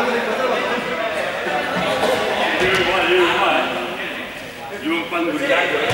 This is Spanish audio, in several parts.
Yo igual, yo igual. Yo un pan brillante. Seguimos,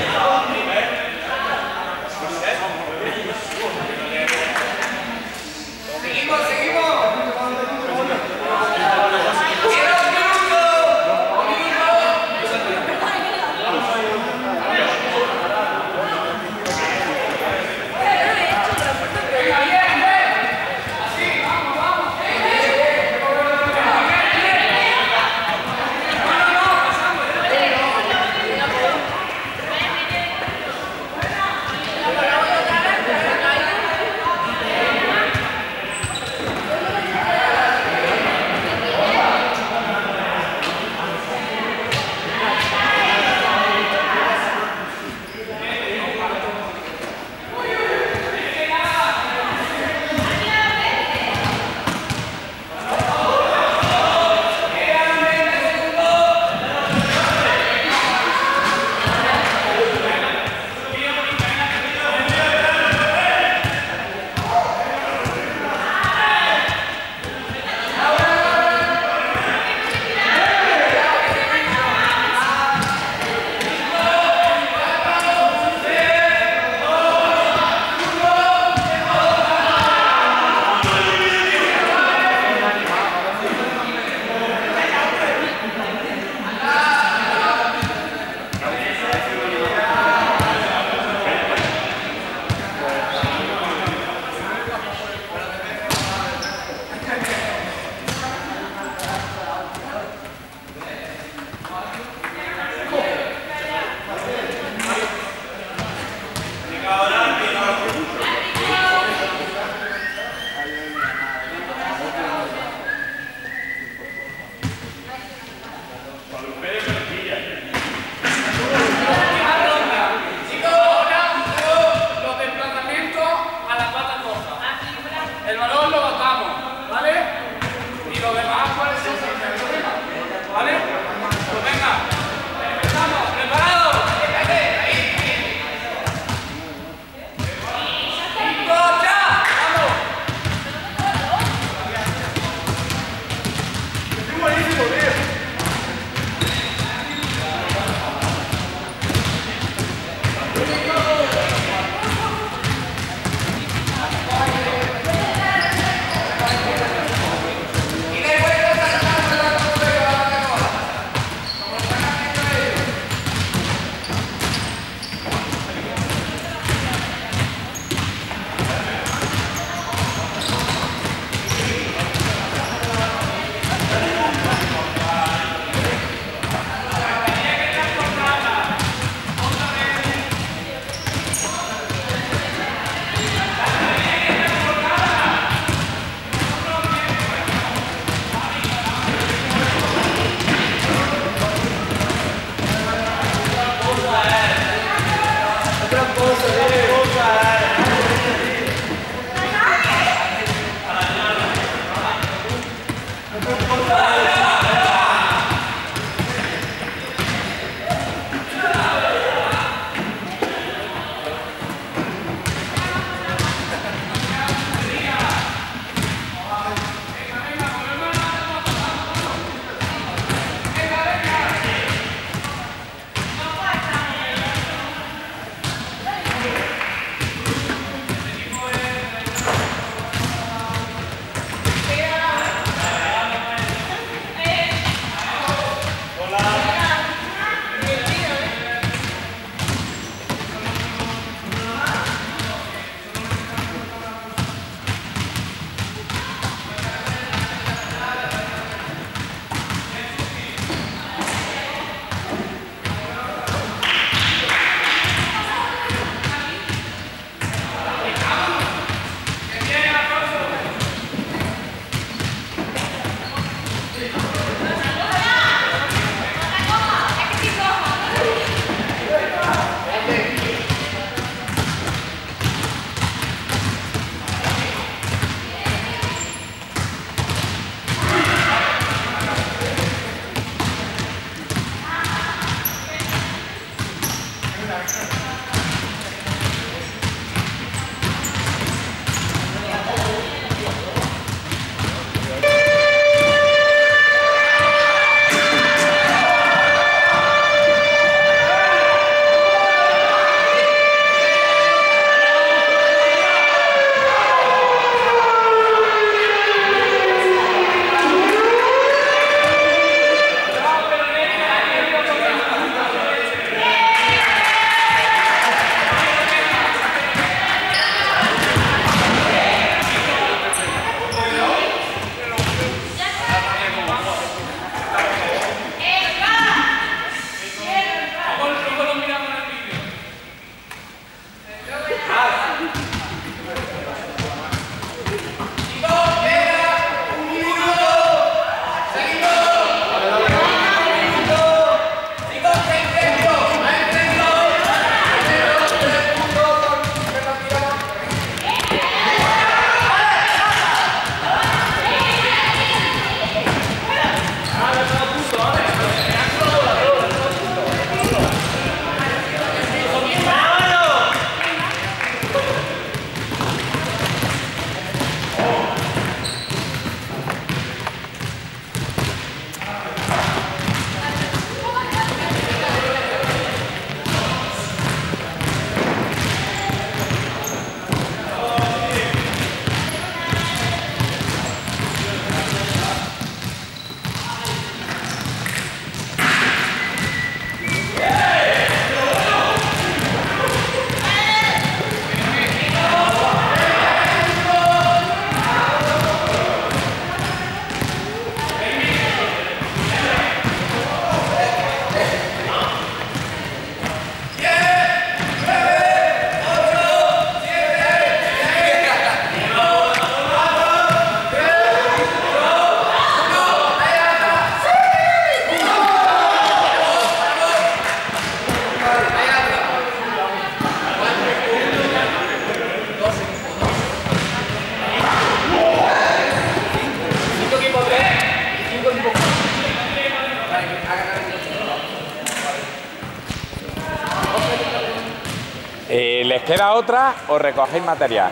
¿Queda otra o recogéis material?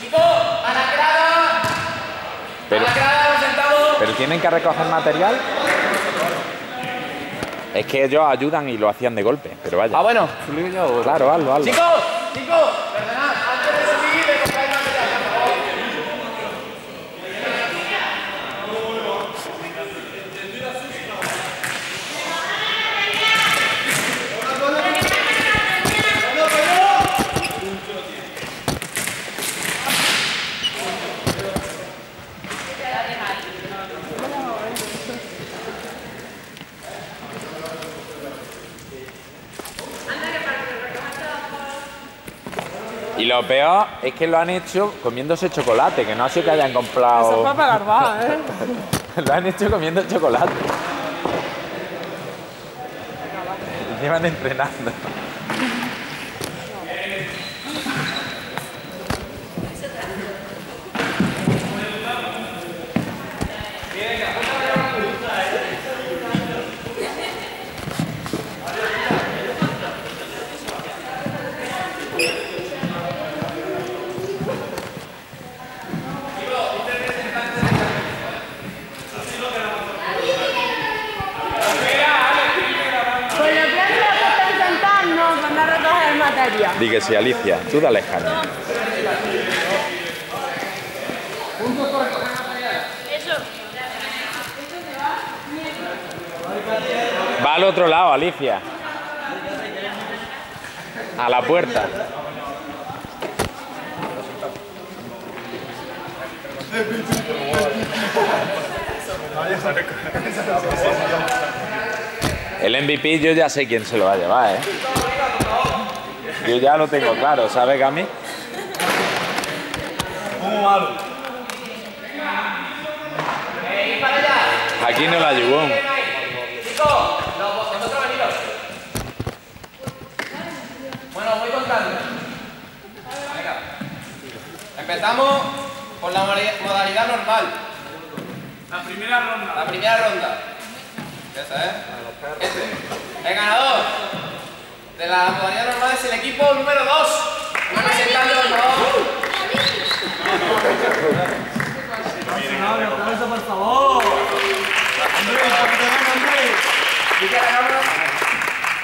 Chicos, a la grada. Pero, A la grada, los sentados. ¿Pero tienen que recoger material? Es que ellos ayudan y lo hacían de golpe, pero vaya. Ah, bueno. Claro, hazlo, hazlo. Chicos, chicos, perdonad, antes de subir, de comprar material, por favor. Y lo peor es que lo han hecho comiéndose chocolate, que no ha sido que hayan comprado. Eso fue para garbar, ¿eh? lo han hecho comiendo chocolate. Llevan entrenando. Pues lo que hace la puesta en sentarnos cuando a sí, Alicia, tú dale caña. Va al otro lado, Alicia. A la puerta. El MVP yo ya sé quién se lo va a llevar, ¿eh? Yo ya lo tengo claro, ¿sabes, Gami? Ir para allá. Aquí no la llevó. Bueno, voy contando. Venga. Empezamos con la modalidad modalidad normal. La primera ronda. La primera ronda. Esa, ¿eh? Este. El ganador de la modalidad normal es el equipo número 2. Van a sentarlo, por favor.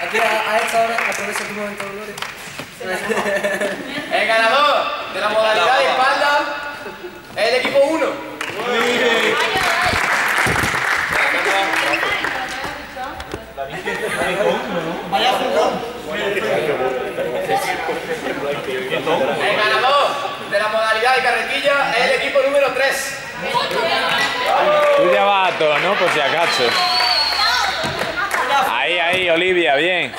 Aquí a, a esta hora aprovecha tu momento de gloria. El ganador de la modalidad de espalda es el equipo 1. Vaya jugón. El ganador de la modalidad de carretilla es el equipo número 3. Tú ya vas a todo, ¿no? Por si acaso. Ahí, ahí, Olivia, bien.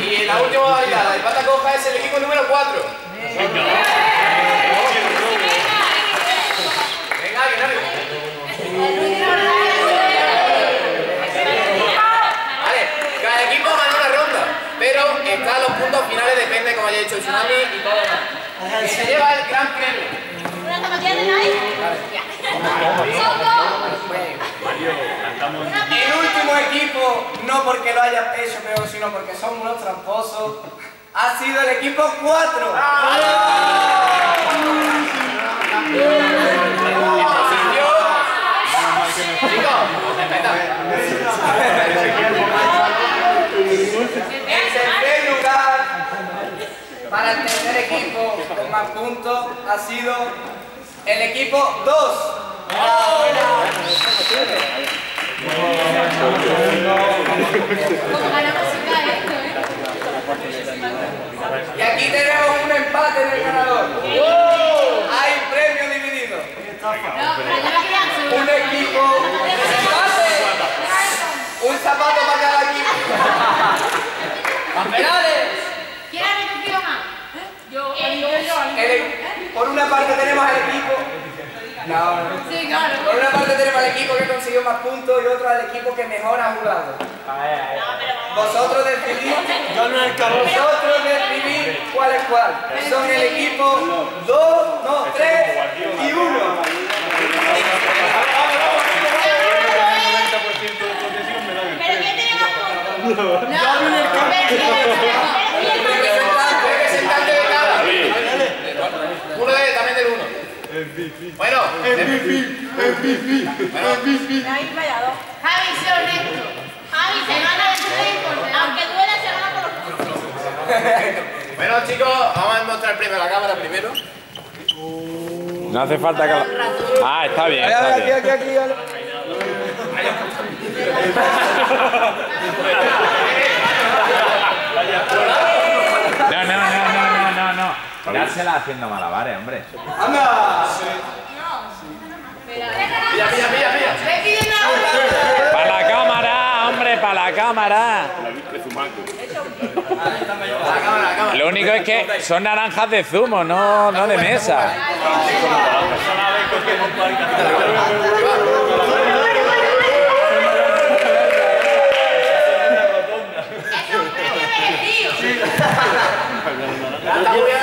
Y la última modalidad, la de pata coja, es el equipo número 4. Venga, alguien, alguien. Vale, cada equipo gana una ronda, pero está los puntos finales, depende, como haya dicho el tsunami y todo lo demás. Se lleva el gran premio. El último equipo, no porque lo haya hecho peor, sino porque son unos tramposos, ha sido el equipo 4. Chicos, respeta. Para el tercer equipo con más puntos, ha sido el equipo 2. Y aquí tenemos un empate en el ganador. Hay premio dividido. Un equipo. ¡Empate! Un zapato para cada equipo. ¡Campeones! El- por una parte tenemos al equipo. No, no. Por una parte tenemos al equipo que consiguió más puntos y otro al equipo que mejor ha jugado. Vosotros decidís, vosotros decidís cuál es cuál. Son el equipo 2, no, 3 y 1. Tienes que sentarte de cara. Uno de también del uno. Bueno, Ahí fallado. Javi, sé honesto. Javi, se gana el fútbol. Aunque duela, se gana por los bueno chicos, vamos a mostrar primero la cámara primero. No hace falta que... Ah, está bien, está Aquí, bien. aquí, aquí, dale. No, no, no, no, no, no, no. Dársela haciendo malabares, hombre. Mira, mira, mira, mira. Ve pidiendo ahora. Para la cámara, hombre, para la cámara. Lo único es que son naranjas de zumo, no, no de mesa. Es un premio merecido. Ya está muy bien.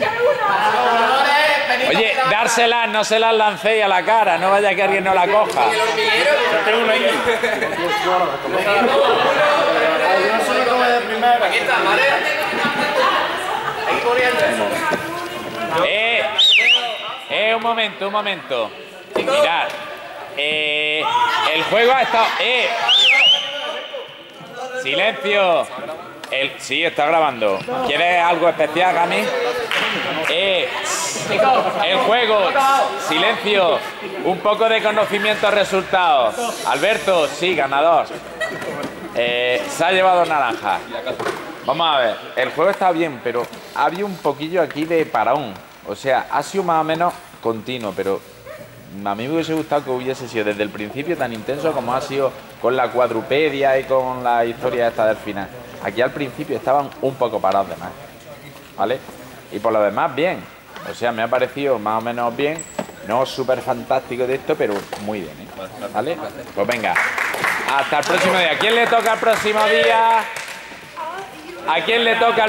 Ganadores, venid Oye, a la- dárselas, no se las lancéis a la cara, no vaya que alguien no la coja. Eh, eh, un momento, un momento. Mirad, eh, el juego ha estado... Eh, silencio. El, sí, está grabando. ¿Quieres algo especial, Gami? Eh, el juego, silencio. Un poco de conocimiento resultados. Alberto, sí, ganador. Eh, se ha llevado naranja. Vamos a ver, el juego está bien, pero había un poquillo aquí de parón. O sea, ha sido más o menos continuo, pero a mí me hubiese gustado que hubiese sido desde el principio tan intenso como ha sido con la cuadrupedia y con la historia esta del final. Aquí al principio estaban un poco parados de más. ¿Vale? Y por lo demás, bien. O sea, me ha parecido más o menos bien. No súper fantástico de esto, pero muy bien, ¿eh? ¿Vale? Pues venga. Hasta el próximo día. ¿A quién le toca el próximo día? ¿A quién le toca el